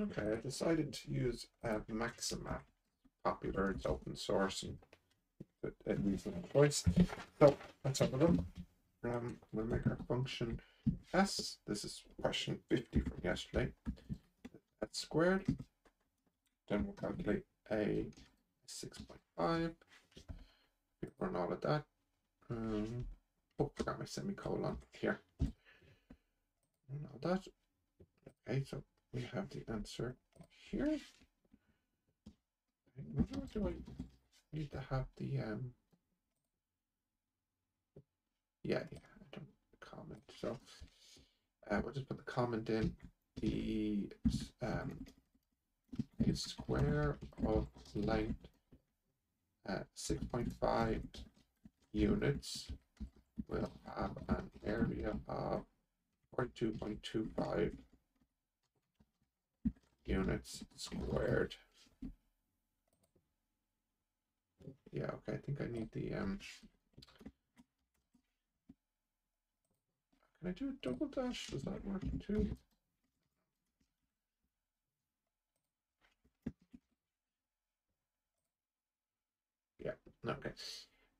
Okay, I decided to use uh, Maxima. Popular, it's open source and a reasonable choice. So let's have a look. Um, we'll make our function s. This is question 50 from yesterday. That's squared. Then we'll calculate a 6.5. We run all of that. Um, oh, forgot my semicolon here. All that. Okay, so we have the answer here. do I need to have the um yeah yeah I don't comment so uh, we'll just put the comment in the um a square of length at 6.5 units will have an area of 42.25 units squared. Yeah, okay, I think I need the, um, can I do a double dash? Does that work too? Yeah, okay.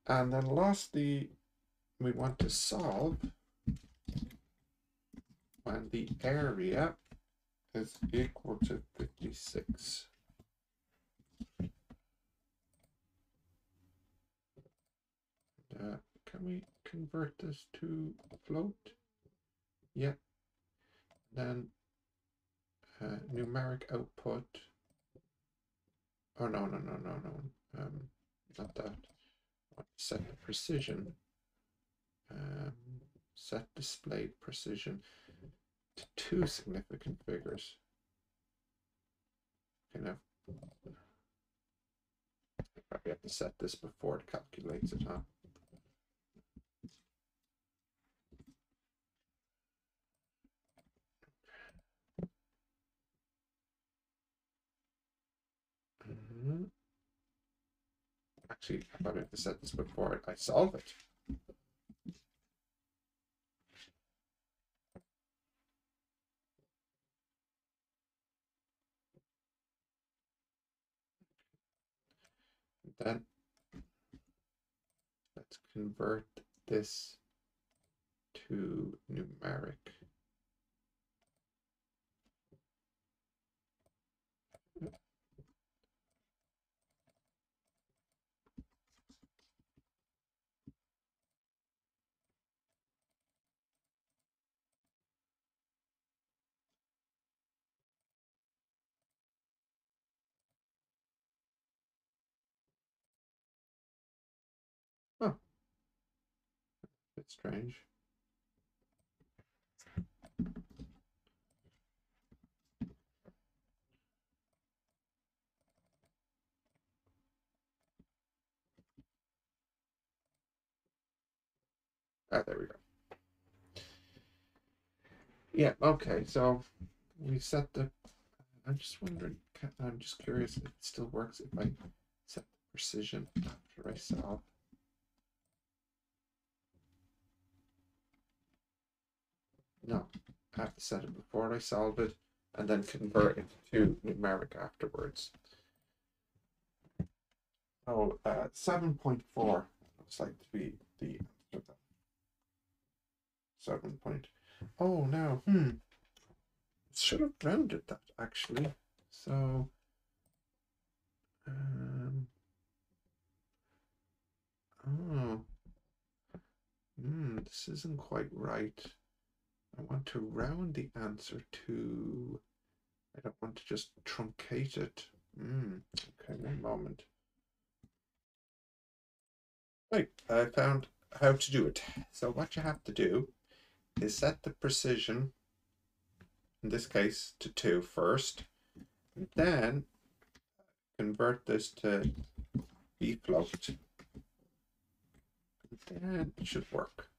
And then lastly, we want to solve when the area is equal to 56. Uh, can we convert this to float? Yeah. Then uh, numeric output. Oh, no, no, no, no, no. Um, not that. Set the precision. Um, set displayed precision to two significant figures. Okay, now I probably have to set this before it calculates it, huh? Mm-hmm. Actually, I probably have to set this before I solve it. Then let's convert this to numeric. Huh. Bit strange. Ah, there we go. Yeah, okay, so we set the, I'm just wondering, I'm just curious if it still works if I set the precision after I solve. No, I have to set it before I solve it and then convert it to numeric afterwards. Oh, uh, 7.4 looks like to be the answer. 7 point. Oh, no, hmm. Should have rounded that actually. So, um, oh, hmm, this isn't quite right. I want to round the answer to, I don't want to just truncate it. Mm, okay, one moment. Right, I found how to do it. So what you have to do is set the precision, in this case, to 2 first, and then convert this to bfloat. And then it should work.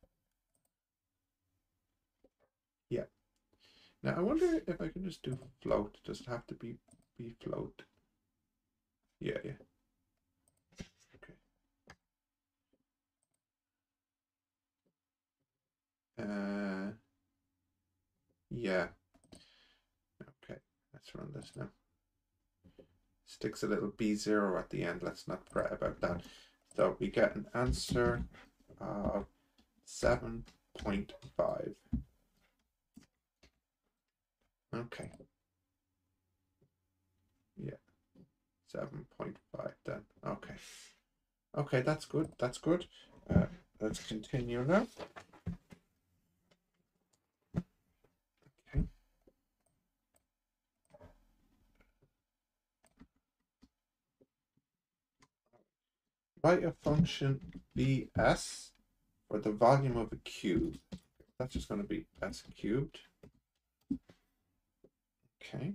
Now I wonder if I can just do float. Does it have to be bfloat? Yeah, yeah. Okay. Uh yeah. Okay, let's run this now. Sticks a little B0 at the end. Let's not fret about that. So we get an answer of 7.5. Okay. Yeah. 7.5 then. Okay. Okay, that's good. That's good. Uh, let's continue now. Okay. Write a function bs for the volume of a cube. That's just going to be s cubed. Okay.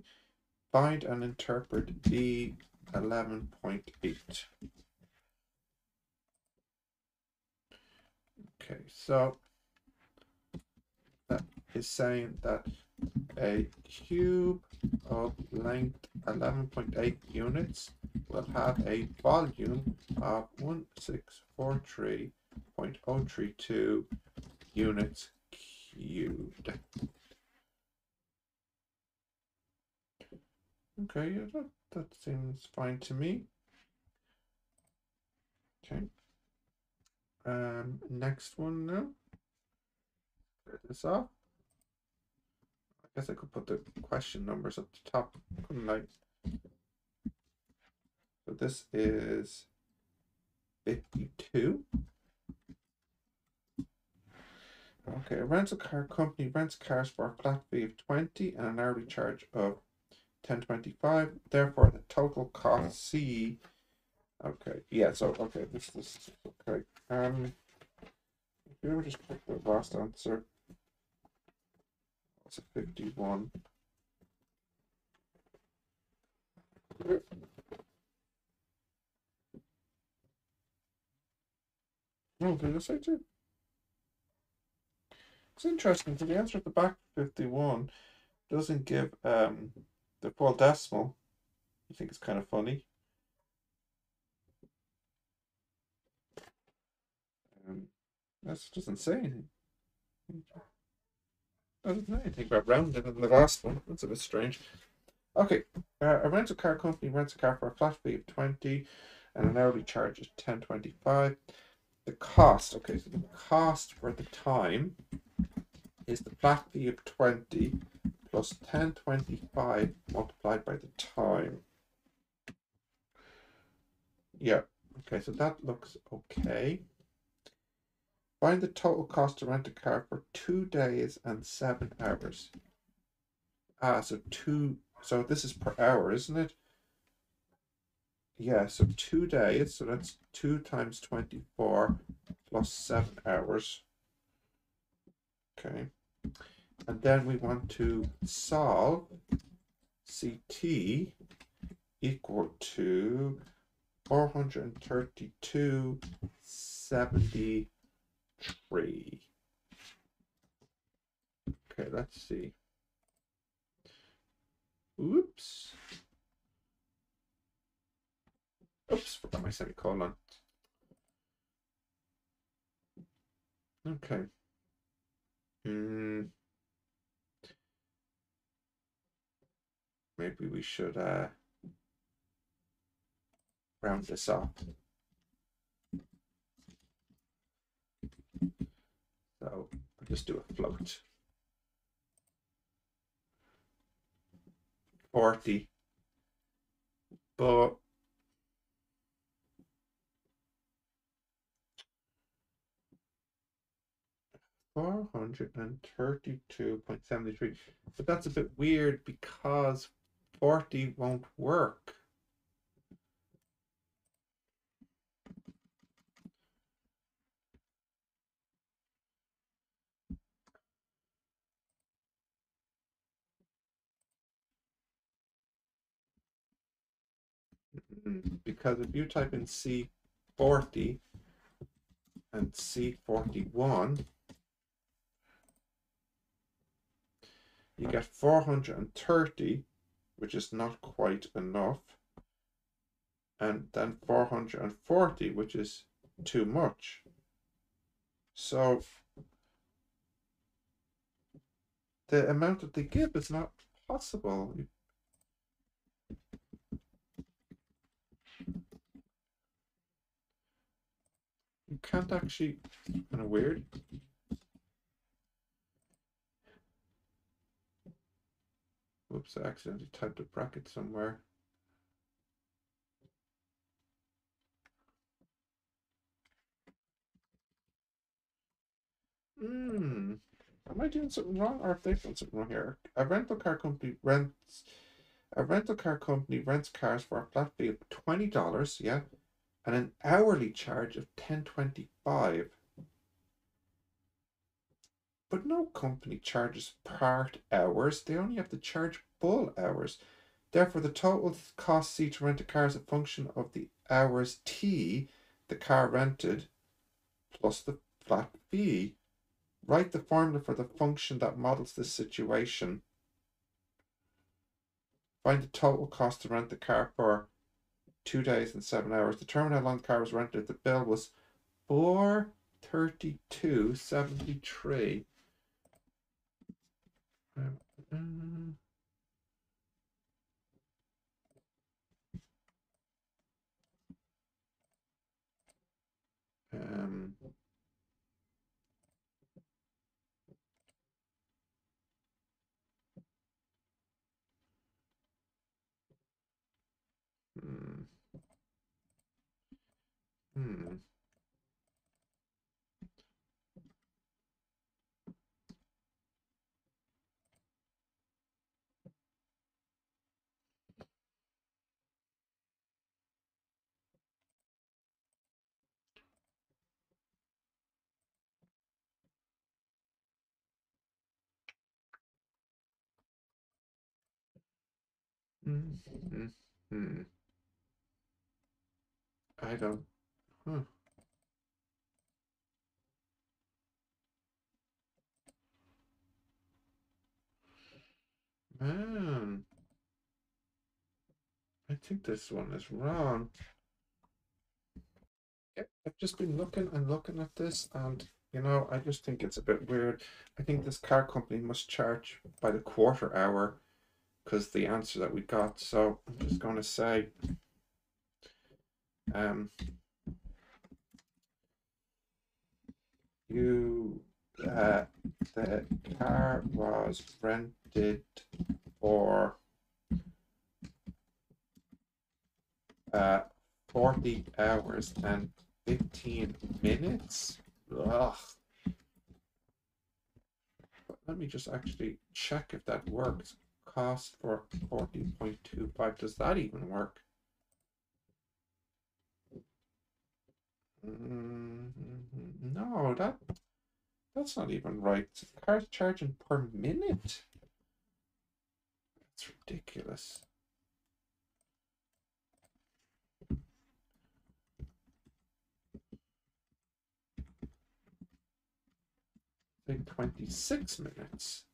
Find and interpret b 11.8. Okay, so that is saying that a cube of length 11.8 units will have a volume of 1643.032 units cubed. Okay, yeah, that, that seems fine to me. Okay. Um, next one now. This off. I guess I could put the question numbers at the top, couldn't I? So this is 52. Okay, a rental car company rents cars for a flat fee of 20 and an hourly charge of 1025. Therefore, the total cost C. Okay, yeah, so, okay, this, this is okay. Um, if you ever just pick the last answer, it's a 51. Oh, did I say two? It's interesting, so the answer at the back 51 doesn't give um the full decimal. I think it's kind of funny. Um, that doesn't say anything. Doesn't say anything about rounding in the last one. That's a bit strange. Okay, uh, a rental car company rents a car for a flat fee of 20 and an hourly charge is 10.25. The cost, okay, so the cost for the time is the flat fee of 20 plus 1025 multiplied by the time. Yeah, okay, so that looks okay. Find the total cost to rent a car for two days and seven hours. Ah, so two, so this is per hour, isn't it? Yeah, so two days, so that's two times 24 plus seven hours. Okay. And then we want to solve CT equal to 432.73. Okay, let's see. Oops. Oops, forgot my semicolon. Okay. Hmm. Maybe we should uh, round this up. So I'll just do a float. 40. But four hundred and thirty-two point seventy-three. But that's a bit weird because 40 won't work. Mm, because if you type in C40 and C41, you get 430 which is not quite enough. And then 440, which is too much. So the amount that they give is not possible. You can't actually, kind of weird. Whoops, I accidentally typed a bracket somewhere. Hmm. Am I doing something wrong, or have they done something wrong here? A rental car company rents a rental car company rents cars for a flat fee of twenty dollars, yeah, and an hourly charge of ten twenty five. But no company charges part hours; they only have to charge full hours. Therefore, the total cost C to rent a car is a function of the hours T the car rented plus the flat fee. Write the formula for the function that models this situation. Find the total cost to rent the car for two days and seven hours. Determine how long the car was rented. The bill was four thirty-two seventy-three. Um, hmm. Hmm. Hmm. Hmm. Hmm. I don't. Huh. Man. I think this one is wrong. I've just been looking and looking at this, and you know, I just think it's a bit weird. I think this car company must charge by the quarter hour because the answer that we got. So I'm just going to say, um, you uh, the car was rented for uh 40 hours and 15 minutes. Ugh. But let me just actually check if that works. Cost for 40.25. Does that even work? Mm, no, that that's not even right. The car's charging per minute. That's ridiculous. Like 26 minutes.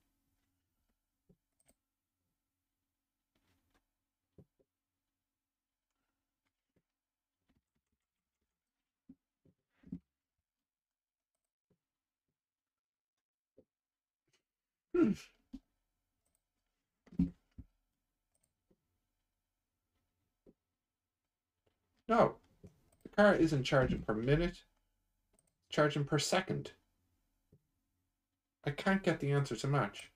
Hmm. No, the car isn't charging per minute, charging per second. I can't get the answer to match.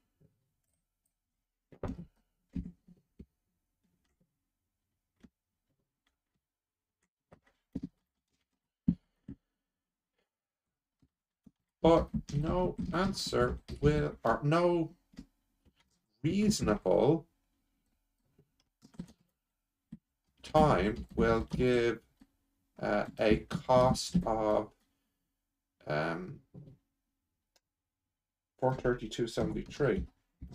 But no answer will, or no reasonable time will give uh, a cost of um, 432.73.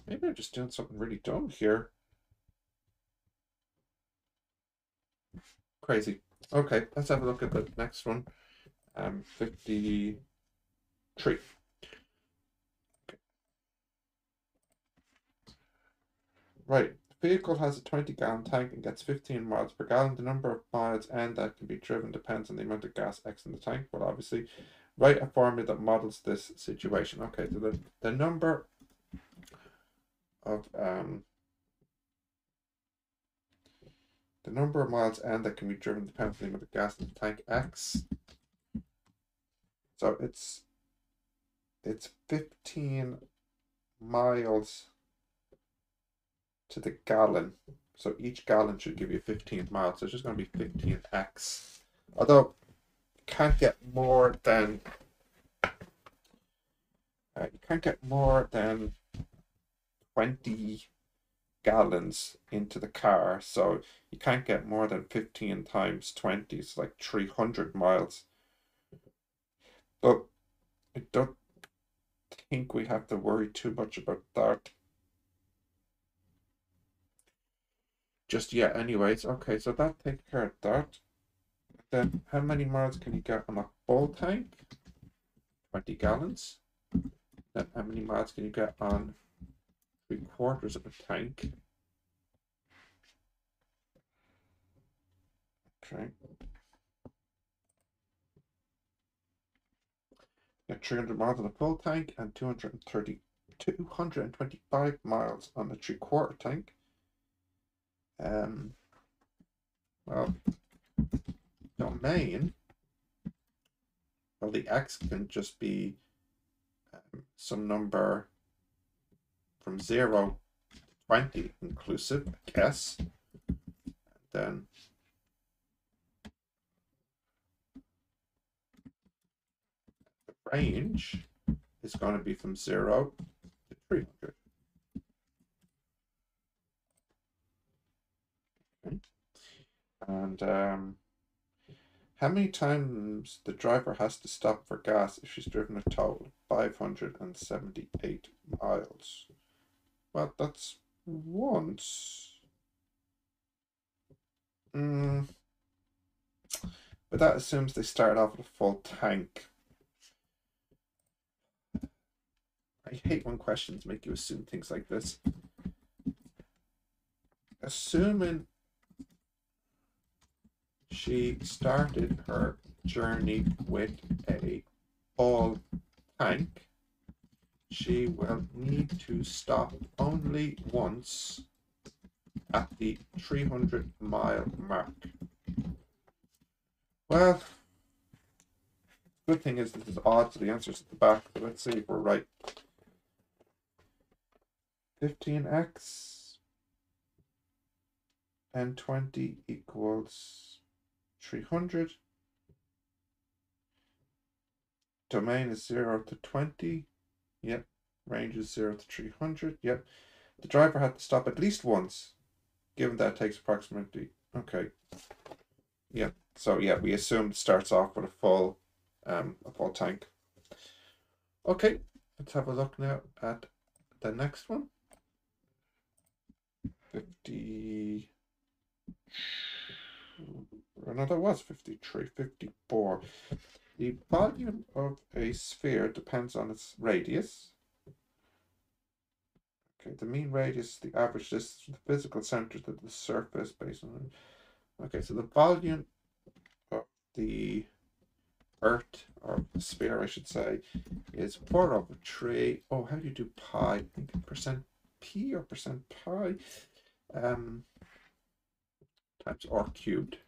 Maybe I'm just doing something really dumb here. Crazy. Okay, let's have a look at the next one. Um, 53. Okay. Right, the vehicle has a 20 gallon tank and gets 15 miles per gallon. The number of miles and that can be driven depends on the amount of gas X in the tank, but obviously write a formula that models this situation. Okay, so the, the number of um the number of miles and that can be driven depends on the amount of gas in the tank X So it's it's 15 miles to the gallon. So each gallon should give you 15 miles. So it's just going to be 15x. Although you can't get more than uh, you can't get more than 20 gallons into the car. So you can't get more than 15 times 20. It's like 300 miles. But I don't think we have to worry too much about that. Just yet, anyways. Okay, so that takes care of that. Then how many miles can you get on a full tank? 20 gallons. Then how many miles can you get on three quarters of a tank? Okay. Get 300 miles on a full tank and 230, 225 miles on a three quarter tank. Um, well, domain, well, the x can just be um, some number from 0 to 20 inclusive, I guess. And then range is going to be from 0 to 300. Okay. And um, how many times the driver has to stop for gas if she's driven a total 578 miles? Well, that's once. Mm. But that assumes they start off with a full tank. I hate when questions make you assume things like this. Assuming she started her journey with a full tank, she will need to stop only once at the 300 mile mark. Well, good thing is this is odd, so the answer's at the back, but let's see if we're right. 15x and 20 equals 300. Domain is 0 to 20. Yep. Range is 0 to 300. Yep. The driver had to stop at least once, given that takes approximately. Okay. Yep. So yeah, we assume it starts off with a full, um, a full tank. Okay, let's have a look now at the next one. 50 uh, no that was 53 54 the volume of a sphere depends on its radius. Okay the mean radius the average distance from the physical center to the surface based on okay so the volume of the earth or sphere I should say is 4 over 3 oh how do you do pi? I think percent p or percent pi um, times r cubed.